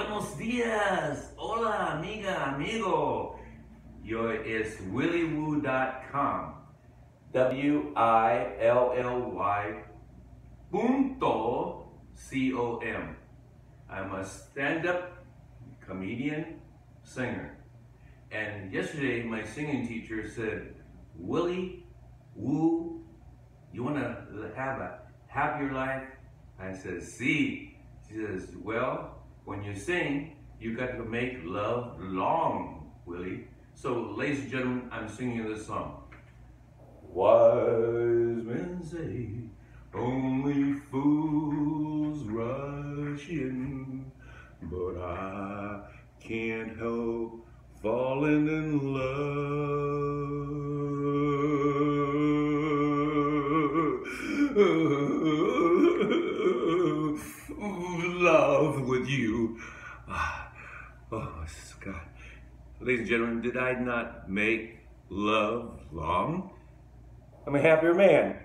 Buenos dias. Hola, amiga, amigo. Yo es willywu.com. W I L L Y punto C O M. I'm a stand up comedian singer. And yesterday, my singing teacher said, Willie, woo, you want to have a happier life? I said, see. She says, well, when you sing, you got to make love long, Willie. So, ladies and gentlemen, I'm singing this song. Wise men say only fools rush in, but I can't help falling in love. Ah, oh, God. Ladies and gentlemen, did I not make love long? I'm a happier man.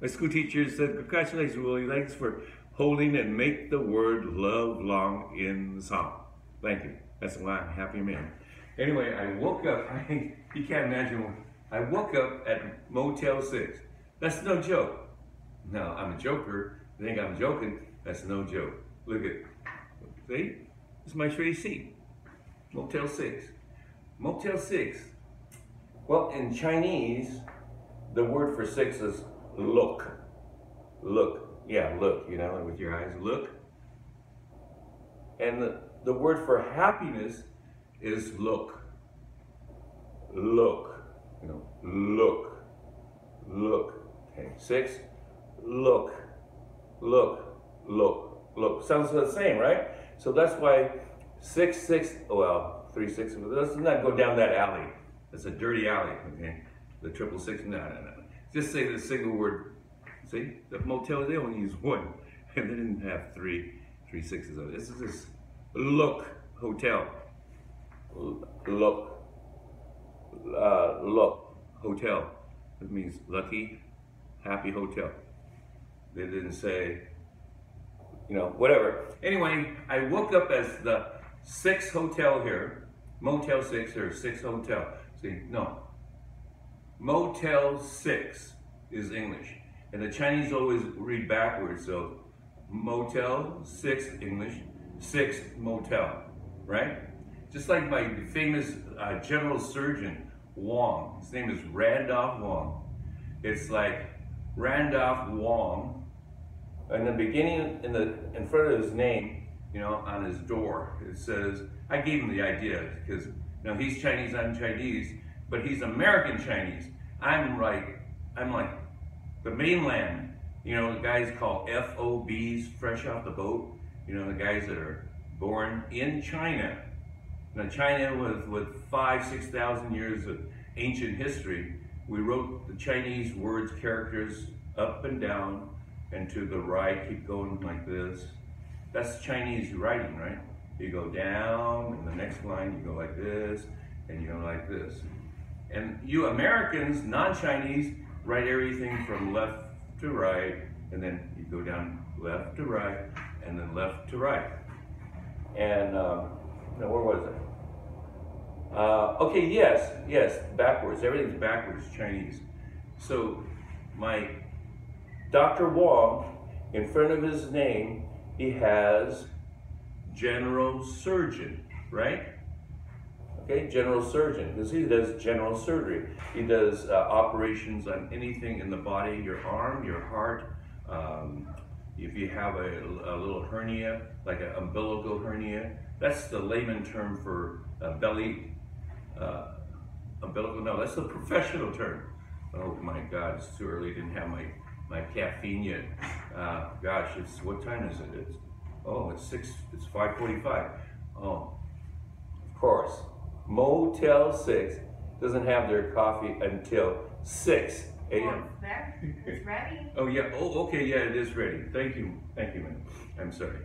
My school teacher said, Congratulations, Willie. Thanks for holding and make the word love long in the song. Thank you. That's why I'm a happier man. Anyway, I woke up. I, you can't imagine. I woke up at Motel 6. That's no joke. No, I'm a joker. Think I'm joking? That's no joke. Look at, see? This is my shitty seat. Motel 6. Motel 6. Well, in Chinese, the word for six is look. Look. Yeah, look, you know, with your eyes. Look. And the, the word for happiness is look. Look. You know, look. Look. Okay, six. Look. Look. Look. Look. Sounds the same, right? So that's why six, six, oh, well, three, six, let's not go down that alley. It's a dirty alley, okay? The triple six, no, no, no. Just say the single word. See, the motel, they only use one, and they didn't have three, three sixes of it. This is this look hotel. Look, uh, look hotel. It means lucky, happy hotel. They didn't say, you know, whatever. Anyway, I woke up as the six hotel here, Motel Six or Six Hotel. See, no, Motel 6 is English. And the Chinese always read backwards, so Motel 6 English, 6 Motel, right? Just like my famous uh, general surgeon, Wong. His name is Randolph Wong. It's like Randolph Wong. In the beginning, in the in front of his name, you know, on his door, it says, I gave him the idea because you know he's Chinese, I'm Chinese, but he's American Chinese. I'm like, I'm like the mainland. You know, the guys called FOBs, fresh off the boat. You know, the guys that are born in China. Now, China with with five, six thousand years of ancient history, we wrote the Chinese words, characters up and down, and to the right, keep going like this. That's Chinese writing, right? You go down, and the next line you go like this, and you go like this. And you Americans, non-Chinese, write everything from left to right, and then you go down left to right, and then left to right. And um, now where was it? Uh, okay, yes, yes, backwards. Everything's backwards, Chinese. So my Dr. Wong, in front of his name, he has general surgeon, right? Okay, general surgeon, because he does general surgery. He does uh, operations on anything in the body, your arm, your heart. Um, if you have a, a little hernia, like an umbilical hernia, that's the layman term for uh, belly. Uh, umbilical, no, that's the professional term. Oh my God, it's too early. Didn't have my my caffeine yet. Uh, gosh, it's what time is it? It's oh, it's six. It's five forty-five. Oh, of course. Motel 6 doesn't have their coffee until 6 a.m. there. It's ready. Oh, yeah. Oh, okay. Yeah, it is ready. Thank you. Thank you, man. I'm sorry.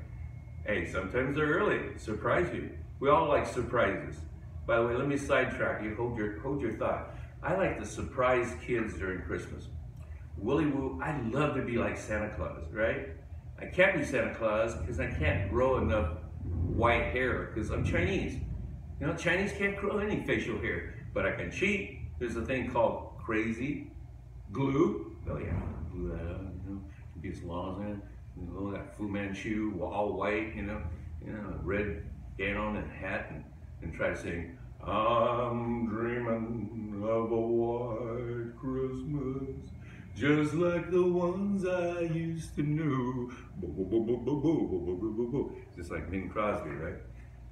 Hey, sometimes they're early. Surprise you. We all like surprises. By the way, let me sidetrack you. Hold your, hold your thought. I like to surprise kids during Christmas. Willy Wu, I love to be like Santa Claus, right? I can't be Santa Claus because I can't grow enough white hair because I'm Chinese. You know, Chinese can't grow any facial hair, but I can cheat. There's a thing called crazy glue. Oh yeah, glue that up, you know, be as long as you know, that Fu Manchu, all white, you know, you know, red gown and hat, and, and try to sing, I'm dreaming of a white Christmas, just like the ones I used to know. Just like Bing Crosby, right?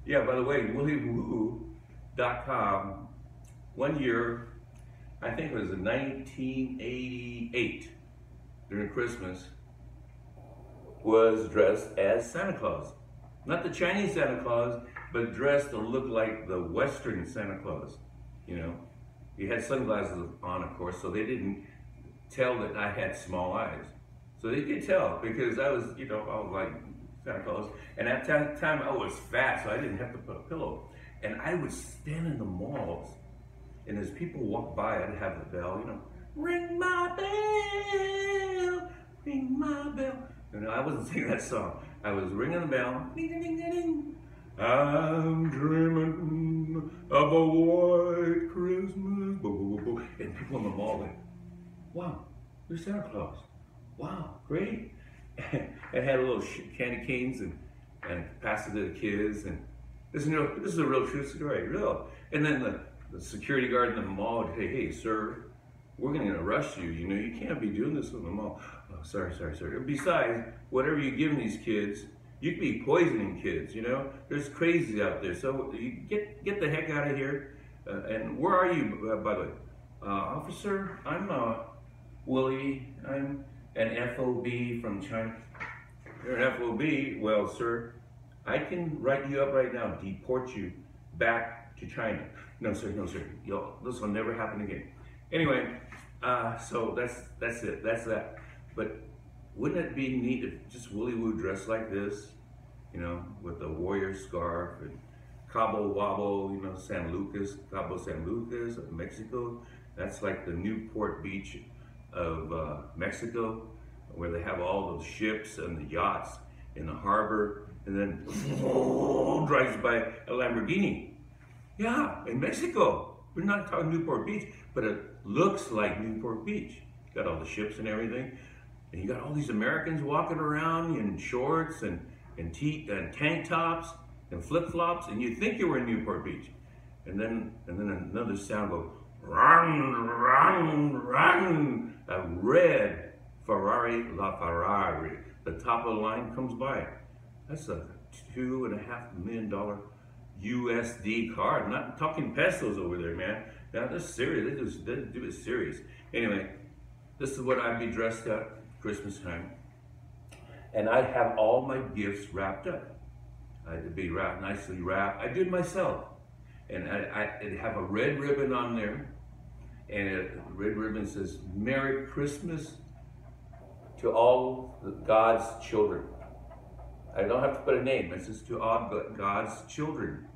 Yeah, by the way, WillyWu.com, one year, I think it was in 1988, during Christmas, was dressed as Santa Claus. Not the Chinese Santa Claus, but dressed to look like the Western Santa Claus. You know, he had sunglasses on, of course, so they didn't tell that I had small eyes. So they could tell because I was, you know, I was like Santa Claus. And at that time I was fat, so I didn't have to put a pillow. And I would stand in the malls, and as people walked by, I'd have the bell, you know, ring my bell, ring my bell. And I wasn't singing that song. I was ringing the bell, ding, ding, ding, ding. I'm dreaming of a white Christmas. And people in the mall like, wow, there's Santa Claus. Wow, great. and had a little candy canes and, and passed it to the kids. And this is, know, this is a real true story, real. And then the, the security guard in the mall say, hey, sir, we're going to arrest you. You know, you can't be doing this in the mall. Oh, sorry, sorry, sorry. Besides, whatever you give these kids, you could be poisoning kids, you know? There's crazies out there. So you get, get the heck out of here. Uh, and where are you, uh, by the way? Uh, officer, I'm uh, Willie. I'm an FOB from China. You're an FOB? Well, sir, I can write you up right now, deport you back to China. No, sir, no, sir. Yo, this will never happen again. Anyway, uh, so that's that's it. That's that. But wouldn't it be neat if just Willy Wu dressed like this, you know, with a warrior scarf and Cabo Wabo, you know, San Lucas, Cabo San Lucas of Mexico. That's like the Newport Beach of uh, Mexico, where they have all those ships and the yachts in the harbor, and then drives by a Lamborghini. Yeah, in Mexico. We're not talking Newport Beach, but it looks like Newport Beach. Got all the ships and everything. And you got all these Americans walking around in shorts and, and, t- and tank tops and flip-flops, and you think you were in Newport Beach. And then and then another sound goes, run, run, run. A red Ferrari LaFerrari. The top of the line comes by. That's a two and a half million dollar USD car. I'm not talking pesos over there, man. Now that's serious. They just they do it serious. Anyway, this is what I'd be dressed up Christmas time. And I'd have all my gifts wrapped up. I'd be wrapped, nicely wrapped. I did myself. And I, would have a red ribbon on there. And red ribbon says, Merry Christmas to all God's children. I don't have to put a name. It says to all God's children.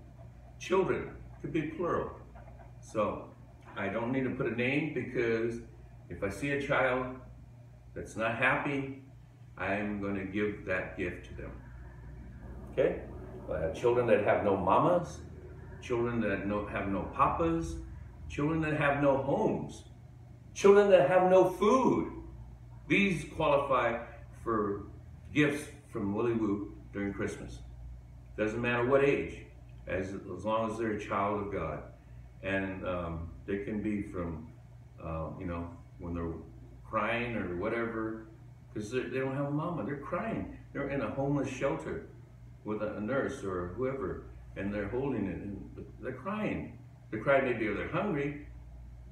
Children could be plural. So I don't need to put a name because if I see a child that's not happy, I'm going to give that gift to them. Okay? Uh, children that have no mamas, children that no, have no papas, children that have no homes, children that have no food. These qualify for gifts from Willy Wu during Christmas. Doesn't matter what age, as, as long as they're a child of God. And um, they can be from, uh, you know, when they're crying or whatever, because they don't have a mama. They're crying. They're in a homeless shelter with a, a nurse or whoever, and they're holding it, and they're crying. They're crying maybe or they're hungry,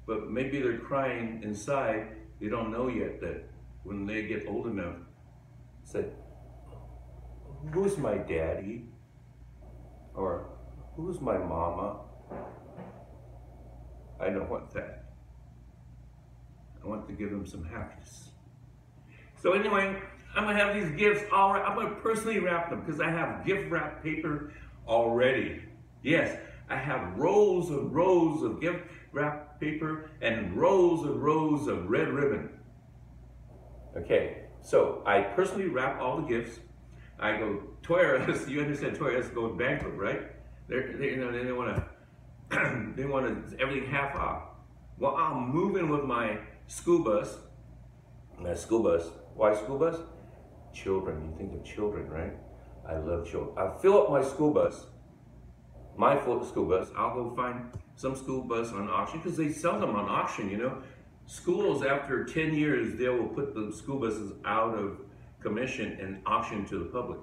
but maybe they're crying inside. They don't know yet that when they get old enough, said, who's my daddy? Or who's my mama? I don't want that. I want to give them some happiness. So anyway, I'm gonna have these gifts all right. I'm gonna personally wrap them because I have gift wrap paper already. Yes, I have rows and rows of gift wrap paper and rows and rows of red ribbon. Okay, so I personally wrap all the gifts. I go Us, you understand Toys R Us going bankrupt, right? They're, they, you know, they want to, they want to, everything half off. Well, I'm moving with my school bus, my school bus. Why school bus? Children, you think of children, right? I love children. I fill up my school bus, my school bus. I'll go find some school bus on auction because they sell them on auction, you know. Schools, after 10 years, they will put the school buses out of commission and auction to the public.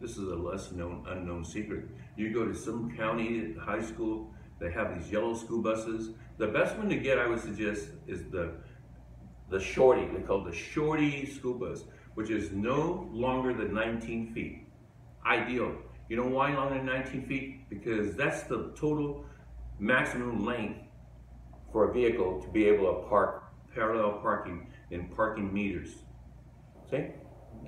This is a less known, unknown secret. You go to some county high school, they have these yellow school buses. The best one to get, I would suggest, is the the shorty. They call the shorty school bus, which is no longer than 19 feet. Ideal. You know why longer than 19 feet? Because that's the total maximum length for a vehicle to be able to park parallel parking in parking meters. See?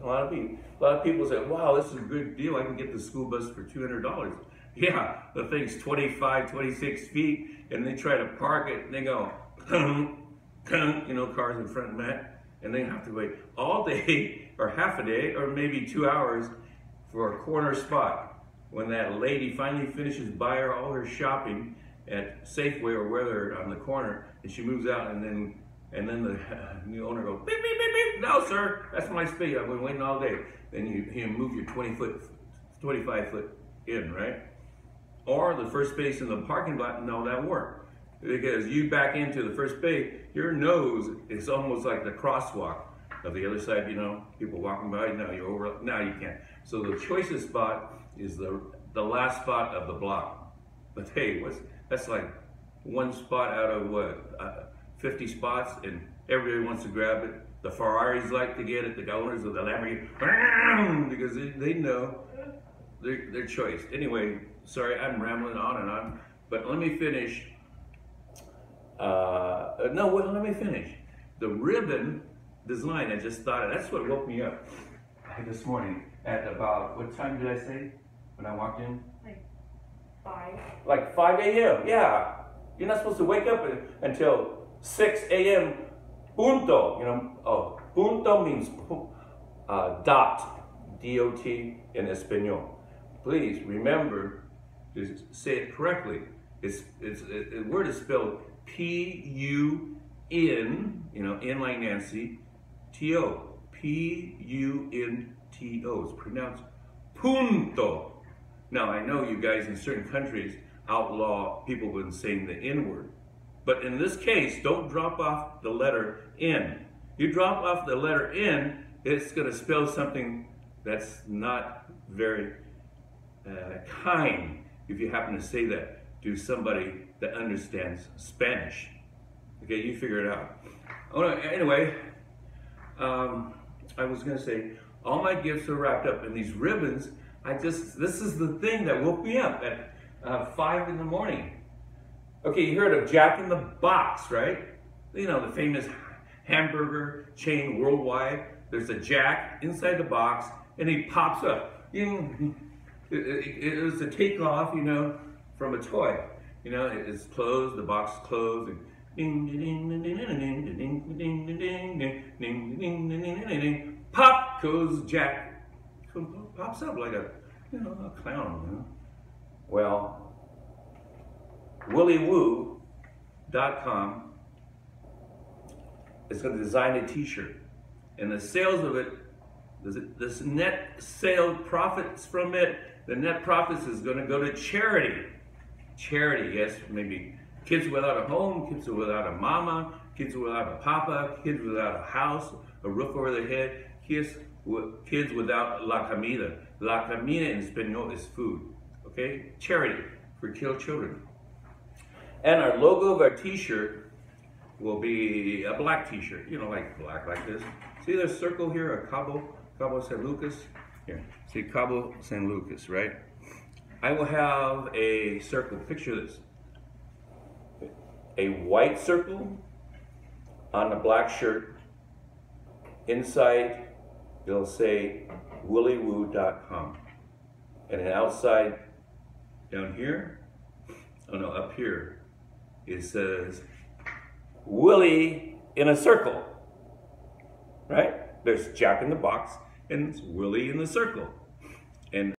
A lot of people, a lot of people say, "Wow, this is a good deal. I can get the school bus for two hundred dollars." Yeah, the thing's 25, 26 feet, and they try to park it, and they go, you know, cars in front of that, and they have to wait all day, or half a day, or maybe two hours for a corner spot. When that lady finally finishes buying all her shopping at Safeway or whether on the corner, and she moves out, and then and then the, the owner goes, beep, beep, beep, beep. No, sir, that's my speed. I've been waiting all day. Then you, you move your 20 foot, 25 foot in, right? Or the first space in the parking lot, no, that work. Because you back into the first space, your nose is almost like the crosswalk of the other side, you know, people walking by, now you're over, now you can't. So the choicest spot is the, the last spot of the block. But hey, what's, that's like one spot out of what? Uh, 50 spots and everybody wants to grab it. The Ferraris like to get it, the owners of the Lamborghini, because they, they know their, their choice. Anyway, sorry, I'm rambling on and on, but let me finish. Uh, no, well, let me finish. The ribbon design, I just thought, that's what woke me up this morning at about, what time did I say when I walked in? Like five. Like 5 a.m., yeah. You're not supposed to wake up until 6 a.m. punto. You know, oh, punto means uh, dot, D-O-T in Espanol. Please remember to say it correctly. It's, it's, it, the word is spelled P-U-N, you know, N like Nancy, T-O. P-U-N-T-O. It's pronounced punto. Now, I know you guys in certain countries outlaw people when saying the N-word. But in this case, don't drop off the letter N. You drop off the letter N, it's going to spell something that's not very uh, kind if you happen to say that to somebody that understands Spanish. Okay, you figure it out. Oh, no, anyway, um, I was going to say, all my gifts are wrapped up in these ribbons. I just, this is the thing that woke me up at uh, 5 in the morning. Okay, you heard of Jack in the Box, right? You know, the famous hamburger chain worldwide. There's a Jack inside the box, and he pops up. It, was a takeoff, you know, from a toy. You know, it's closed, the box is closed, and pop goes Jack. Pops up like a, you know, a clown, you know. Well, WillyWu.com is going to design a t-shirt. And the sales of it, this net sale profits from it, the net profits is going to go to charity. Charity, yes, maybe kids without a home, kids without a mama, kids without a papa, kids without a house, a roof over their head, kids, kids without la comida. La comida in Espanol is food, okay? Charity for kill children. And our logo of our t-shirt will be a black t-shirt, you know, like black like this. See the circle here, a Cabo, Cabo San Lucas? Here, see Cabo San Lucas, right? I will have a circle, picture this. A white circle on a black shirt. Inside, it'll say willywu.com. And then outside, down here, oh no, up here, it says Willie in a circle, right? There's Jack in the box and it's Willie in the circle. and